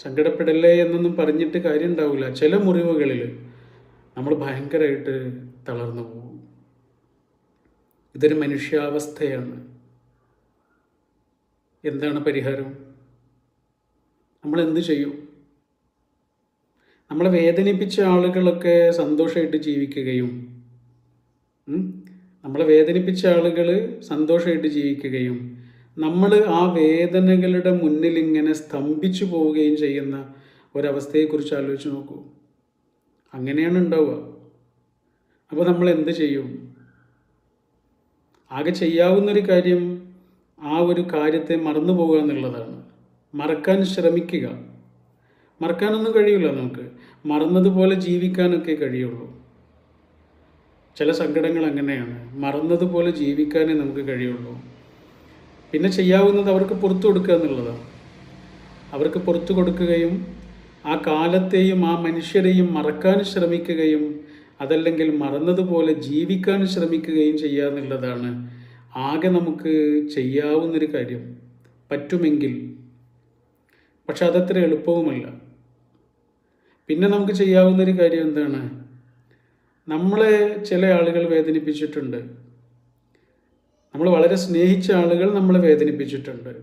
സങ്കടപ്പെടല്ലേ എന്നൊന്നും പറഞ്ഞിട്ട് കാര്യം ഉണ്ടാവില്ല ചില മുറിവുകളിൽ നമ്മൾ ഭയങ്കരമായിട്ട് തളർന്നു പോകും. ഇതൊരു മനുഷ്യാവസ്ഥയാണ്. എന്താണ് പരിഹാരം? നമ്മൾ എന്ത് ചെയ്യും? നമ്മളെ വേദനിപ്പിച്ച ആളുകളൊക്കെ സന്തോഷമായിട്ട് ജീവിക്കുകയും നമ്മളെ വേദനിപ്പിച്ച ആളുകൾ സന്തോഷമായിട്ട് ജീവിക്കുകയും നമ്മൾ ആ വേദനകളുടെ മുന്നിൽ ഇങ്ങനെ സ്തംഭിച്ചു പോവുകയും ചെയ്യുന്ന ഒരവസ്ഥയെക്കുറിച്ച് ആലോചിച്ച് നോക്കൂ. അങ്ങനെയാണ് ഉണ്ടാവുക. അപ്പോൾ നമ്മൾ എന്ത് ചെയ്യും? ആകെ ചെയ്യാവുന്നൊരു കാര്യം ആ ഒരു കാര്യത്തെ മറന്നു പോകുക എന്നുള്ളതാണ്. മറക്കാൻ ശ്രമിക്കുക. മറക്കാനൊന്നും കഴിയില്ല നമുക്ക്. മറന്നതുപോലെ ജീവിക്കാനൊക്കെ കഴിയുള്ളൂ. ചില സങ്കടങ്ങൾ അങ്ങനെയാണ്. മറന്നതുപോലെ ജീവിക്കാനേ നമുക്ക് കഴിയുള്ളൂ. പിന്നെ ചെയ്യാവുന്നത് അവർക്ക് പുറത്തു കൊടുക്കുക എന്നുള്ളതാണ്. അവർക്ക് പുറത്തു കൊടുക്കുകയും ആ കാലത്തെയും ആ മനുഷ്യരെയും മറക്കാൻ ശ്രമിക്കുകയും അതല്ലെങ്കിൽ മറന്നതുപോലെ ജീവിക്കാൻ ശ്രമിക്കുകയും ചെയ്യുക എന്നുള്ളതാണ് ആകെ നമുക്ക് ചെയ്യാവുന്നൊരു കാര്യം. പറ്റുമെങ്കിൽ. പക്ഷെ അതത്ര എളുപ്പവുമല്ല. പിന്നെ നമുക്ക് ചെയ്യാവുന്നൊരു കാര്യം എന്താണ്? നമ്മളെ ചില ആളുകൾ വേദനിപ്പിച്ചിട്ടുണ്ട്. നമ്മൾ വളരെ സ്നേഹിച്ച ആളുകൾ നമ്മളെ വേദനിപ്പിച്ചിട്ടുണ്ട്.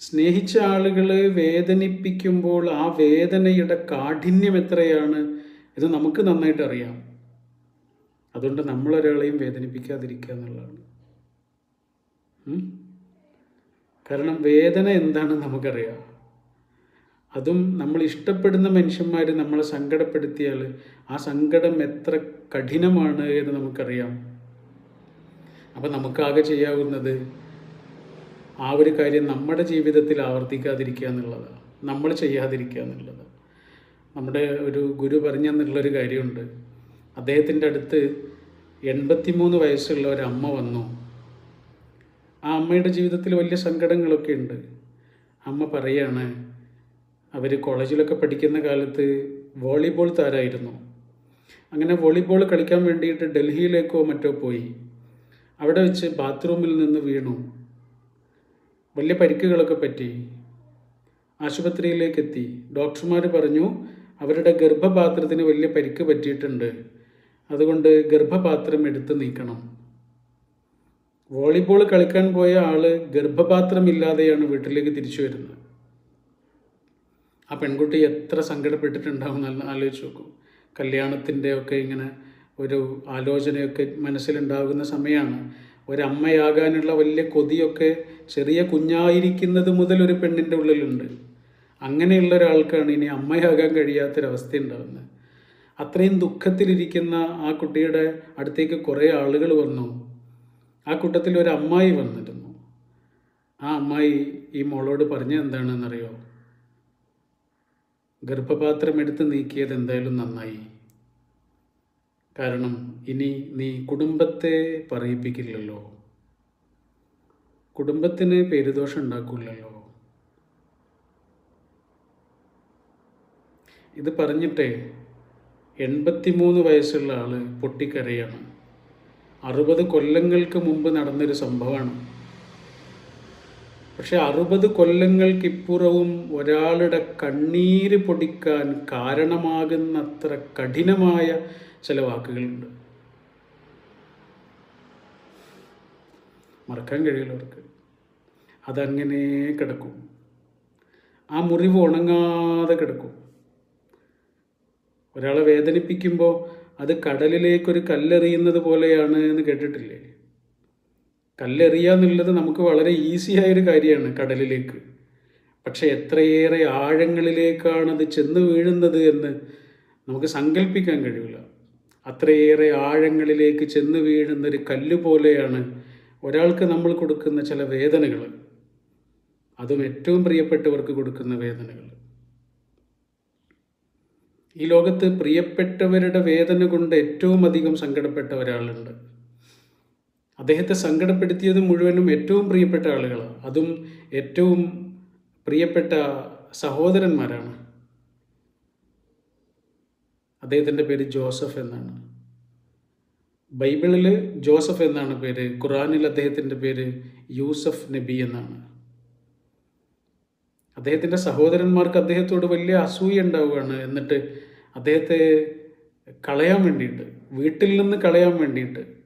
സ്നേഹിച്ച ആളുകൾ വേദനിപ്പിക്കുമ്പോൾ ആ വേദനയുടെ കാഠിന്യം എത്രയാണ് ഇത് നമുക്ക് നന്നായിട്ട് അറിയാം. അതുകൊണ്ട് നമ്മളൊരാളെയും വേദനിപ്പിക്കാതിരിക്കുക എന്നുള്ളതാണ്. കാരണം വേദന എന്താണെന്ന് നമുക്കറിയാം. അതും നമ്മൾ ഇഷ്ടപ്പെടുന്ന മനുഷ്യന്മാർ നമ്മളെ സങ്കടപ്പെടുത്തിയാൽ ആ സങ്കടം എത്ര കഠിനമാണ് എന്ന് നമുക്കറിയാം. അപ്പം നമുക്കാകെ ചെയ്യാവുന്നത് ആ ഒരു കാര്യം നമ്മുടെ ജീവിതത്തിൽ ആവർത്തിക്കാതിരിക്കുക എന്നുള്ളതാണ്. നമ്മൾ ചെയ്യാതിരിക്കുക എന്നുള്ളത്. നമ്മുടെ ഒരു ഗുരു പറഞ്ഞെന്നുള്ളൊരു കാര്യമുണ്ട്. അദ്ദേഹത്തിന്റെ അടുത്ത് എൺപത്തിമൂന്ന് വയസ്സുള്ള ഒരു അമ്മ വന്നു. ആ അമ്മയുടെ ജീവിതത്തിൽ വലിയ സങ്കടങ്ങളൊക്കെ ഉണ്ട്. അമ്മ പറയാണ് അവർ കോളേജിലൊക്കെ പഠിക്കുന്ന കാലത്ത് വോളിബോൾ താരമായിരുന്നു അങ്ങനെ വോളിബോൾ കളിക്കാൻ വേണ്ടിയിട്ട് ഡൽഹിയിലേക്കോ മറ്റോ പോയി. അവിടെ വെച്ച് ബാത്റൂമിൽ നിന്ന് വീണു. വലിയ പരിക്കുകളൊക്കെ പറ്റി. ആശുപത്രിയിലേക്ക് എത്തി ഡോക്ടർമാർ പറഞ്ഞു അവരുടെ ഗർഭപാത്രത്തിന് വലിയ പരിക്ക് പറ്റിയിട്ടുണ്ട്. അതുകൊണ്ട് ഗർഭപാത്രം എടുത്ത് നീക്കണം. വോളിബോൾ കളിക്കാൻ പോയ ആൾ ഗർഭപാത്രമില്ലാതെയാണ് വീട്ടിലേക്ക് തിരിച്ചു വരുന്നത്. ആ പെൺകുട്ടി എത്ര സങ്കടപ്പെട്ടിട്ടുണ്ടാവും എന്ന് ആലോചിച്ച് നോക്കും. കല്യാണത്തിന്റെ ഒക്കെ ഇങ്ങനെ ഒരു ആലോചനയൊക്കെ മനസ്സിലുണ്ടാകുന്ന സമയമാണ് ഒരമ്മയാകാനുള്ള വലിയ കൊതിയൊക്കെ ചെറിയ കുഞ്ഞായിരിക്കുന്നത് മുതൽ ഒരു പെണ്ണിന്റെ ഉള്ളിലുണ്ട്. അങ്ങനെയുള്ള ഒരാൾക്കാണ് ഇനി അമ്മയാകാൻ കഴിയാത്തൊരവസ്ഥ ഉണ്ടാകുന്നത് അത്രയും ദുഃഖത്തിലിരിക്കുന്ന ആ കുട്ടിയുടെ അടുത്തേക്ക് കുറേ ആളുകൾ വന്നു. ആ കൂട്ടത്തിൽ ഒരു അമ്മായി വന്നിരുന്നു. ആ അമ്മായി ഈ മോളോട് പറഞ്ഞ എന്താണെന്നറിയോ? ഗർഭപാത്രം എടുത്ത് നീക്കിയത് എന്തായാലും നന്നായി. കാരണം ഇനി നീ കുടുംബത്തെ പറയിപ്പിക്കില്ലല്ലോ. കുടുംബത്തിന് പേരുദോഷം ഉണ്ടാക്കില്ലല്ലോ. ഇത് പറഞ്ഞിട്ടേ എൺപത്തിമൂന്ന് വയസ്സുള്ള ആൾ പൊട്ടിക്കരയാണ്. അറുപത് കൊല്ലങ്ങൾക്ക് മുമ്പ് നടന്നൊരു സംഭവമാണ്. പക്ഷെ അറുപത് കൊല്ലങ്ങൾക്കിപ്പുറവും ഒരാളുടെ കണ്ണീര് പൊടിക്കാൻ കാരണമാകുന്നത്ര കഠിനമായ ചില വാക്കുകളുണ്ട്. മറക്കാൻ കഴിയില്ല അവർക്ക്. അതങ്ങനെ കിടക്കും. ആ മുറിവ് ഉണങ്ങാതെ കിടക്കും. ഒരാളെ വേദനിപ്പിക്കുമ്പോൾ അത് കടലിലേക്കൊരു കല്ലെറിയുന്നത് പോലെയാണ് എന്ന് കേട്ടിട്ടില്ലേ? കല്ലെറിയുക എന്നുള്ളത് നമുക്ക് വളരെ ഈസി ആയൊരു കാര്യമാണ് കടലിലേക്ക്. പക്ഷേ എത്രയേറെ ആഴങ്ങളിലേക്കാണ് അത് ചെന്ന് വീഴുന്നത് എന്ന് നമുക്ക് സങ്കല്പിക്കാൻ കഴിയില്ല. അത്രയേറെ ആഴങ്ങളിലേക്ക് ചെന്ന് വീഴുന്നൊരു കല്ല് പോലെയാണ് ഒരാൾക്ക് നമ്മൾ കൊടുക്കുന്ന ചില വേദനകൾ. അതും ഏറ്റവും പ്രിയപ്പെട്ടവർക്ക് കൊടുക്കുന്ന വേദനകൾ. ഈ ലോകത്ത് പ്രിയപ്പെട്ടവരുടെ വേദന കൊണ്ട് ഏറ്റവും അധികം സങ്കടപ്പെട്ട ഒരാളുണ്ട്. അദ്ദേഹത്തെ സങ്കടപ്പെടുത്തിയത് മുഴുവനും ഏറ്റവും പ്രിയപ്പെട്ട ആളുകളാണ്. അതും ഏറ്റവും പ്രിയപ്പെട്ട സഹോദരന്മാരാണ്. അദ്ദേഹത്തിന്റെ പേര് ജോസഫ് എന്നാണ്. ബൈബിളിൽ ജോസഫ് എന്നാണ് പേര്. ഖുറാനിൽ അദ്ദേഹത്തിന്റെ പേര് യൂസഫ് നബി എന്നാണ്. അദ്ദേഹത്തിന്റെ സഹോദരന്മാർക്ക് അദ്ദേഹത്തോട് വലിയ അസൂയ ഉണ്ടാവുകയാണ്. എന്നിട്ട് അദ്ദേഹത്തെ കളയാൻ വേണ്ടിയിട്ട് വീട്ടിൽ നിന്ന് കളയാൻ വേണ്ടിയിട്ട്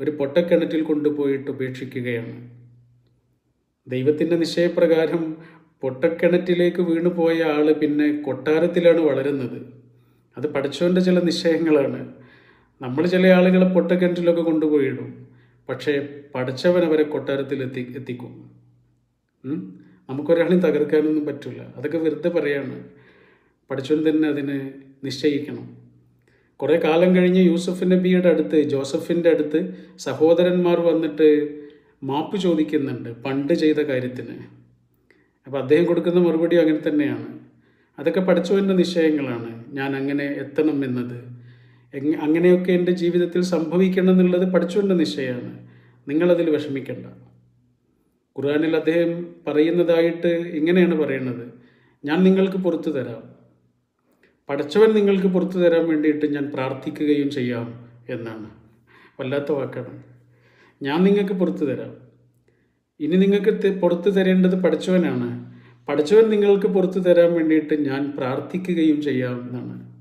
ഒരു പൊട്ടക്കിണറ്റിൽ കൊണ്ടുപോയിട്ട് ഉപേക്ഷിക്കുകയാണ്. ദൈവത്തിന്റെ നിശ്ചയപ്രകാരം പൊട്ടക്കിണറ്റിലേക്ക് വീണു പോയ ആൾ പിന്നെ കൊട്ടാരത്തിലാണ് വളരുന്നത്. അത് പഠിച്ചവന്റെ ചില നിശ്ചയങ്ങളാണ്. നമ്മൾ ചില ആളുകളെ പൊട്ടക്കിണറ്റിലൊക്കെ കൊണ്ടുപോയിടും. പക്ഷേ പഠിച്ചവൻ അവരെ കൊട്ടാരത്തിൽ എത്തി എത്തിക്കും? നമുക്കൊരാളെയും തകർക്കാനൊന്നും പറ്റില്ല അതൊക്കെ വെറുതെ പറയാണ്. പഠിച്ചവൻ തന്നെ അതിനെ നിശ്ചയിക്കണം. കുറേ കാലം കഴിഞ്ഞ് യൂസഫ് നബിയുടെ അടുത്ത് ജോസഫിന്റെ അടുത്ത് സഹോദരന്മാർ വന്നിട്ട് മാപ്പ് ചോദിക്കുന്നുണ്ട് പണ്ട് ചെയ്ത കാര്യത്തിന്. അപ്പോൾ അദ്ദേഹം കൊടുക്കുന്ന മറുപടി അങ്ങനെ തന്നെയാണ്. അതൊക്കെ പഠിച്ചവന്റെ നിശ്ചയങ്ങളാണ്. ഞാൻ അങ്ങനെ എത്തണം എന്നത്. അങ്ങനെയൊക്കെ എന്റെ ജീവിതത്തിൽ സംഭവിക്കണം എന്നുള്ളത് പഠിച്ചവന്റെ നിശ്ചയമാണ്. നിങ്ങളതിൽ വിഷമിക്കേണ്ട. ഖുർആാനിൽ അദ്ദേഹം പറയുന്നതായിട്ട് ഇങ്ങനെയാണ് പറയുന്നത് ഞാൻ നിങ്ങൾക്ക് പുറത്തു തരാം. പഠിച്ചവൻ നിങ്ങൾക്ക് പുറത്തു തരാൻ വേണ്ടിയിട്ട് ഞാൻ പ്രാർത്ഥിക്കുകയും ചെയ്യാം എന്നാണ്. വല്ലാത്ത വാക്കാണ്. ഞാൻ നിങ്ങൾക്ക് പുറത്തു തരാം. ഇനി നിങ്ങൾക്ക് പുറത്തു തരേണ്ടത് പഠിച്ചവനാണ്. പഠിച്ചവൻ നിങ്ങൾക്ക് പുറത്തു തരാൻ വേണ്ടിയിട്ട് ഞാൻ പ്രാർത്ഥിക്കുകയും ചെയ്യാം എന്നാണ്.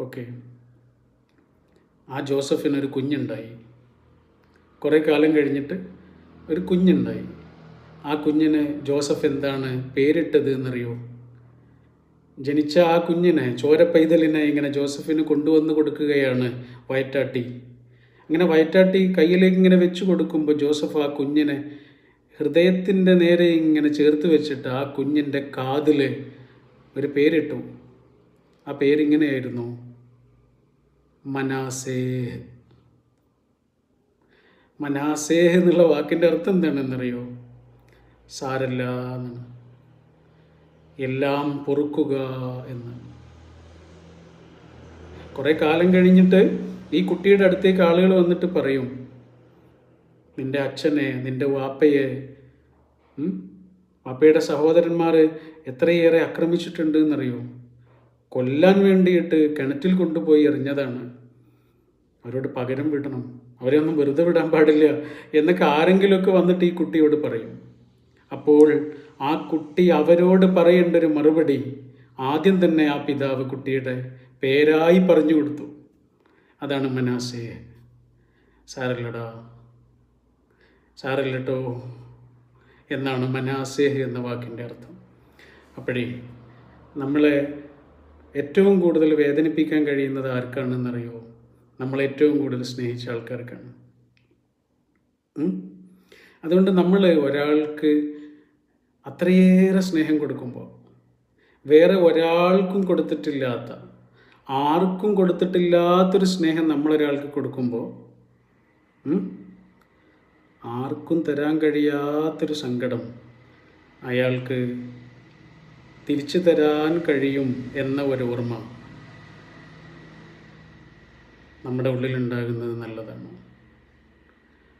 ഓക്കെ. ആ ജോസഫിനൊരു കുഞ്ഞുണ്ടായി. കുറേ കാലം കഴിഞ്ഞിട്ട് ഒരു കുഞ്ഞുണ്ടായി. ആ കുഞ്ഞിന് ജോസഫ് എന്താണ് പേരിട്ടത് എന്നറിയോ? ജനിച്ച ആ കുഞ്ഞിനെ ചോരപ്പൈതലിനെ ഇങ്ങനെ ജോസഫിന് കൊണ്ടുവന്ന് കൊടുക്കുകയാണ് വയറ്റാട്ടി. അങ്ങനെ വയറ്റാട്ടി കയ്യിലേക്ക് ഇങ്ങനെ വെച്ച് കൊടുക്കുമ്പോൾ ജോസഫ് ആ കുഞ്ഞിനെ ഹൃദയത്തിന്റെ നേരെ ഇങ്ങനെ ചേർത്ത് വെച്ചിട്ട് ആ കുഞ്ഞിന്റെ കാതിൽ ഒരു പേരിട്ടു. ആ പേരിങ്ങനെയായിരുന്നു. മനാസേഹ് മനാസേഹ് എന്നുള്ള വാക്കിന്റെ അർത്ഥം എന്താണെന്നറിയോ? സാരല്ല എന്നാണ്. എല്ലാം പൊറുക്കുക എന്ന്. കുറേ കാലം കഴിഞ്ഞിട്ട് ഈ കുട്ടിയുടെ അടുത്തേക്ക് ആളുകൾ വന്നിട്ട് പറയും നിന്റെ അച്ഛനെ നിന്റെ വാപ്പയെ വാപ്പയുടെ സഹോദരന്മാർ എത്രയേറെ ആക്രമിച്ചിട്ടുണ്ട് എന്നറിയോ? കൊല്ലാൻ വേണ്ടിയിട്ട് കിണറ്റിൽ കൊണ്ടുപോയി എറിഞ്ഞതാണ്. അവരോട് പകരം വിടണം. അവരെ ഒന്നും വെറുതെ വിടാൻ പാടില്ല എന്നൊക്കെ ആരെങ്കിലുമൊക്കെ വന്നിട്ട് ഈ കുട്ടിയോട് പറയും. അപ്പോൾ ആ കുട്ടി അവരോട് പറയേണ്ട ഒരു മറുപടി ആദ്യം തന്നെ ആ പിതാവ് കുട്ടിയുടെ പേരായി പറഞ്ഞു കൊടുത്തു. അതാണ് മനാസേ. സാരല്ലടാ. സാരല്ലട്ടോ. എന്നാണ് മനാസേഹ് എന്ന വാക്കിന്റെ അർത്ഥം. അപ്പോഴേ നമ്മളെ ഏറ്റവും കൂടുതൽ വേദനിപ്പിക്കാൻ കഴിയുന്നത് ആർക്കാണെന്നറിയോ? നമ്മളെ ഏറ്റവും കൂടുതൽ സ്നേഹിച്ച ആൾക്കാർക്കാണ്? അതുകൊണ്ട് നമ്മൾ ഒരാൾക്ക് അത്രയേറെ സ്നേഹം കൊടുക്കുമ്പോൾ വേറെ ഒരാൾക്കും കൊടുത്തിട്ടില്ലാത്ത ആർക്കും കൊടുത്തിട്ടില്ലാത്തൊരു സ്നേഹം നമ്മളൊരാൾക്ക് കൊടുക്കുമ്പോൾ ആർക്കും തരാൻ കഴിയാത്തൊരു സങ്കടം അയാൾക്ക് തിരിച്ചു തരാൻ കഴിയും എന്ന ഒരു ഓർമ്മ നമ്മുടെ ഉള്ളിലുണ്ടാകുന്നത് നല്ലതാണ്.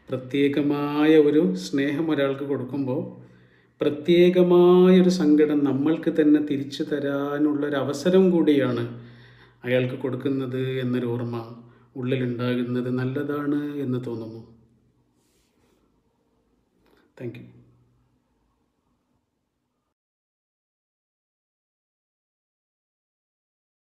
പ്രത്യേകമായ ഒരു സ്നേഹം ഒരാൾക്ക് കൊടുക്കുമ്പോൾ പ്രത്യേകമായൊരു സങ്കടം നമ്മൾക്ക് തന്നെ തിരിച്ചു തരാനുള്ളൊരവസരം കൂടിയാണ് അയാൾക്ക് കൊടുക്കുന്നത് എന്നൊരു ഓർമ്മ ഉള്ളിലുണ്ടാകുന്നത് നല്ലതാണ് എന്ന് തോന്നുന്നു. Thank you